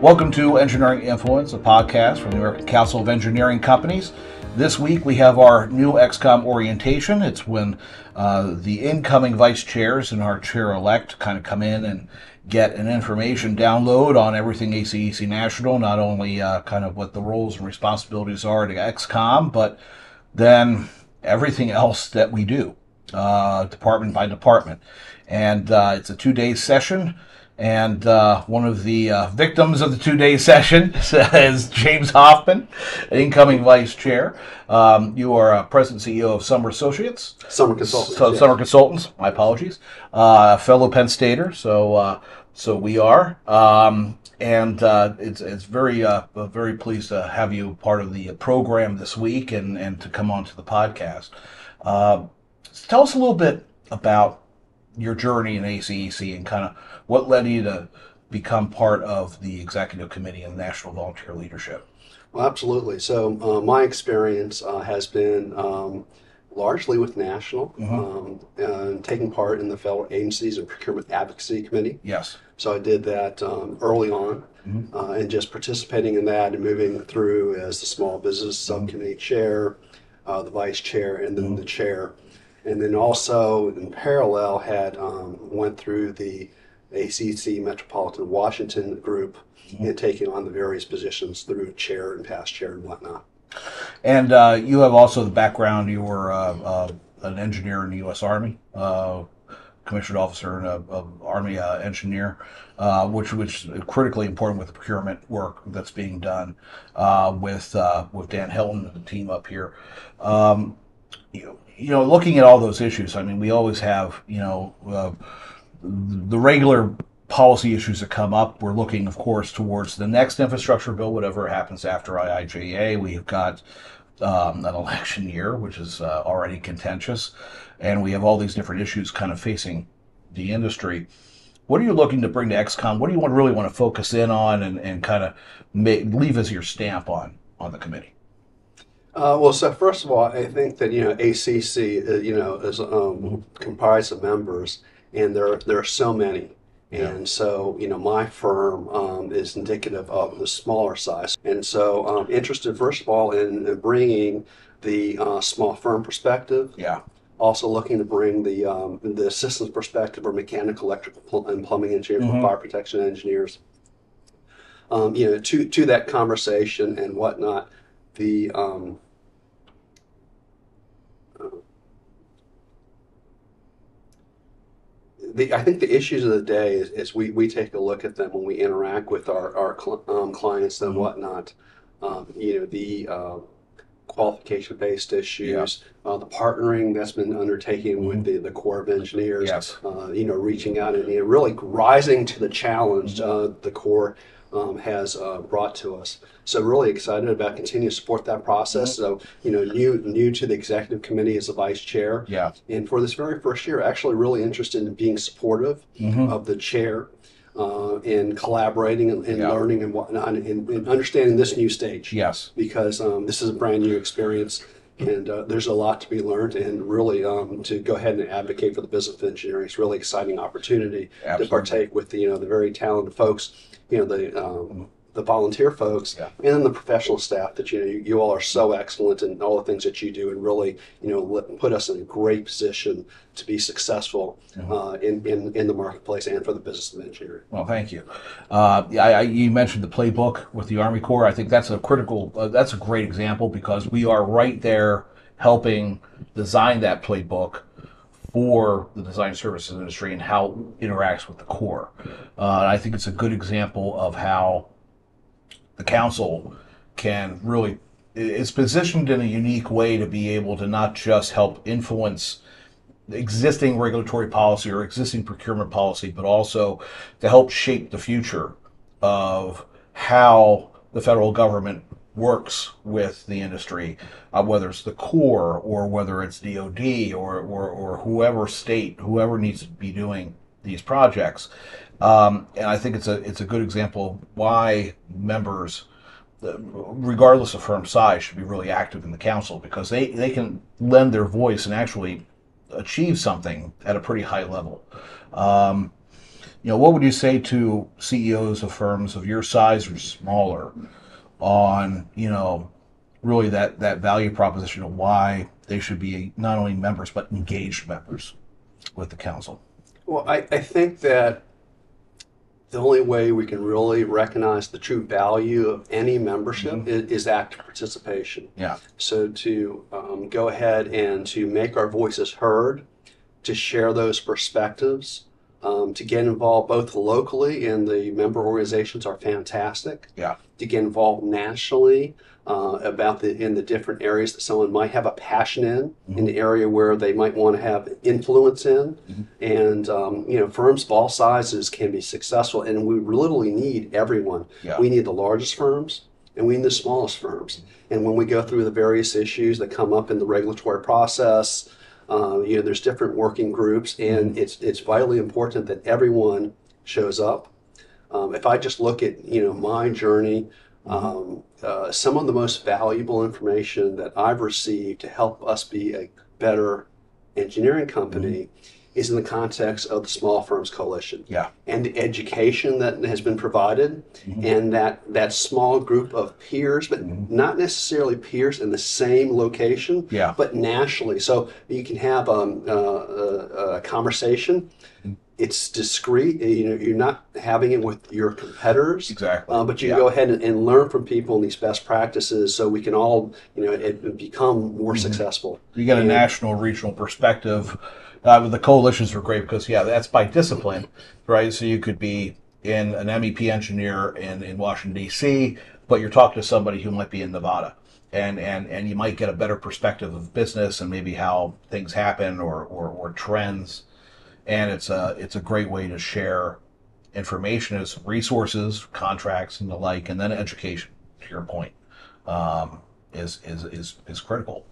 Welcome to Engineering Influence, a podcast from the American Council of Engineering Companies. This week we have our new ExCom orientation. It's when uh, the incoming vice chairs and our chair elect kind of come in and get an information download on everything ACEC National, not only uh, kind of what the roles and responsibilities are to ExCom, but then everything else that we do, uh, department by department. And uh, it's a two day session. And uh, one of the uh, victims of the two day session is James Hoffman, incoming vice chair. Um, you are a president and CEO of Summer Associates. Summer Consultants. So, yes. Summer Consultants, my apologies. Uh, fellow Penn Stater, so uh, so we are. Um, and uh, it's it's very uh, very pleased to have you part of the program this week and, and to come on to the podcast. Uh, tell us a little bit about your journey in ACEC and kind of what led you to become part of the executive committee and National Volunteer Leadership. Well, absolutely. So uh, my experience uh, has been um, largely with national, um, and taking part in the federal agencies and procurement advocacy committee. Yes. So I did that um, early on, uh, and just participating in that and moving through as the small business subcommittee chair, uh, the vice chair, and then the chair, and then also in parallel had um, went through the ACC Metropolitan Washington group and taking on the various positions through chair and past chair and whatnot. And uh, you have also the background. You were uh, uh, an engineer in the U.S. Army, uh, commissioned officer and a, a Army uh, engineer, uh, which which is critically important with the procurement work that's being done uh, with uh, with Dan Hilton and the team up here. Um, you, you know, looking at all those issues, I mean, we always have you know uh, the regular policy issues that come up. We're looking, of course, towards the next infrastructure bill, whatever happens after IIJA. We've got um, an election year, which is uh, already contentious, and we have all these different issues kind of facing the industry. What are you looking to bring to ExCom? What do you want, really want to focus in on and, and kind of make, leave as your stamp on on the committee? Uh, well, so first of all, I think that you know ACC, uh, you know, is um, comprised of members, and there there are so many, and so you know my firm um, is indicative of the smaller size, and so um, interested first of all in, in bringing the uh, small firm perspective, Yeah. also looking to bring the um, the systems perspective or mechanical, electrical, pl- and plumbing engineers, Mhm. fire protection engineers. Um, you know, to to that conversation and whatnot. The um, the, I think the issues of the day is, is we, we take a look at them when we interact with our, our cl- um, clients and Mhm. whatnot. Um, you know, the uh, qualification based issues, uh, the partnering that's been undertaken with the, the Corps of Engineers, Yes. uh, you know, reaching out and you know, really rising to the challenge uh, the Corps um, has uh, brought to us. So really excited about continuing to support that process. So you know, new new to the executive committee as a vice chair, Yeah. and for this very first year, actually really interested in being supportive Mhm. of the chair uh, and collaborating and, and Yeah. learning and whatnot and, and understanding this new stage Yes. because um, this is a brand new experience and uh, there's a lot to be learned and really um, to go ahead and advocate for the business of engineering is really exciting opportunity Absolutely. to partake with the you know the very talented folks you know the um, the volunteer folks Yeah. and then the professional staff that you know you, you all are so excellent in all the things that you do and really you know let, put us in a great position to be successful Mm-hmm. uh, in, in in the marketplace and for the business of engineering. Well, thank you. Uh, I, I, you mentioned the playbook with the Army Corps. I think that's a critical, uh, that's a great example because we are right there helping design that playbook for the design services industry and how it interacts with the Corps. Uh, I think it's a good example of how the council can really, it's positioned in a unique way to be able to not just help influence existing regulatory policy or existing procurement policy, but also to help shape the future of how the federal government works with the industry, uh, whether it's the Corps or whether it's DoD or, or, or whoever state, whoever needs to be doing these projects. Um, and I think it's a it's a good example why members regardless of firm size, should be really active in the council because they, they can lend their voice and actually achieve something at a pretty high level. Um, you know, what would you say to CEOs of firms of your size or smaller on, you know, really that, that value proposition of why they should be not only members but engaged members with the council? Well, I, I think that the only way we can really recognize the true value of any membership is, is active participation. Yeah. So to um, go ahead and to make our voices heard, to share those perspectives, um, to get involved both locally and the member organizations are fantastic. Yeah. To get involved nationally uh, about the in the different areas that someone might have a passion in, in the area where they might want to have influence in, and um, you know firms of all sizes can be successful, and we literally need everyone. Yeah. We need the largest firms and we need the smallest firms. And when we go through the various issues that come up in the regulatory process, uh, you know, there's different working groups, and it's it's vitally important that everyone shows up. Um, if I just look at you know my journey, um, uh, some of the most valuable information that I've received to help us be a better engineering company is in the context of the Small Firms Coalition Yeah. and the education that has been provided and that that small group of peers but not necessarily peers in the same location Yeah. but nationally so you can have um, uh, a, a conversation it's discreet you know you're not having it with your competitors Exactly. uh, but you Yeah. go ahead and, and learn from people and these best practices so we can all you know it, it become more successful You get a And- national, regional perspective. Uh, the coalitions are great because, yeah, that's by discipline, right? So you could be in an MEP engineer in, in Washington, D.C., but you're talking to somebody who might be in Nevada. And, and, and you might get a better perspective of business and maybe how things happen or, or, or trends. And it's a, it's a great way to share information as resources, contracts, and the like, and then education, to your point, um, is, is, is, is critical.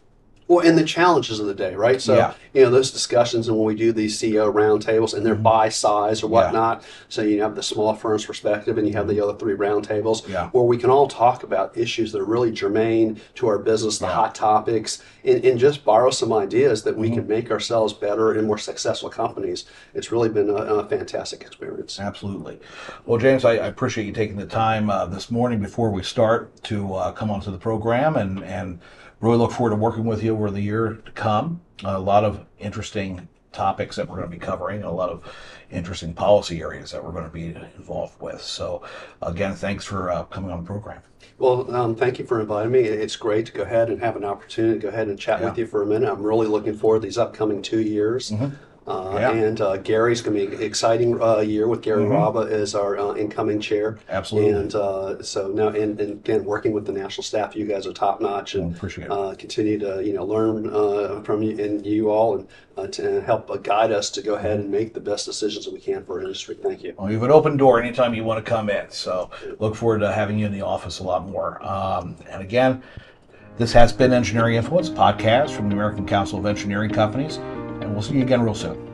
Well, and the challenges of the day, right? So, Yeah. you know, those discussions, and when we do these CEO roundtables, and they're by size or whatnot, so you have the small firms perspective, and you have the other three roundtables, Yeah. where we can all talk about issues that are really germane to our business, the Yeah. hot topics, and, and just borrow some ideas that we can make ourselves better and more successful companies. It's really been a, a fantastic experience. Absolutely. Well, James, I, I appreciate you taking the time uh, this morning before we start to uh, come onto the program and, and really look forward to working with you over the year to come. a lot of interesting topics that we're going to be covering, a lot of interesting policy areas that we're going to be involved with. So, again, thanks for uh, coming on the program. Well, um, thank you for inviting me. It's great to go ahead and have an opportunity to go ahead and chat Yeah. with you for a minute. I'm really looking forward to these upcoming two years. Mm-hmm. Yeah. And uh, Gary's going to be an exciting uh, year with Gary Raba as our uh, incoming chair. Mm-hmm. Absolutely. And uh, so now, and, and again, working with the national staff, you guys are top notch, and Well, uh, continue to you know learn uh, from you and you all, and uh, to help uh, guide us to go ahead and make the best decisions that we can for our industry. Thank you. Well, you have an open door anytime you want to come in. So look forward to having you in the office a lot more. Um, and again, this has been Engineering Influence podcast from the American Council of Engineering Companies, and we'll see you again real soon.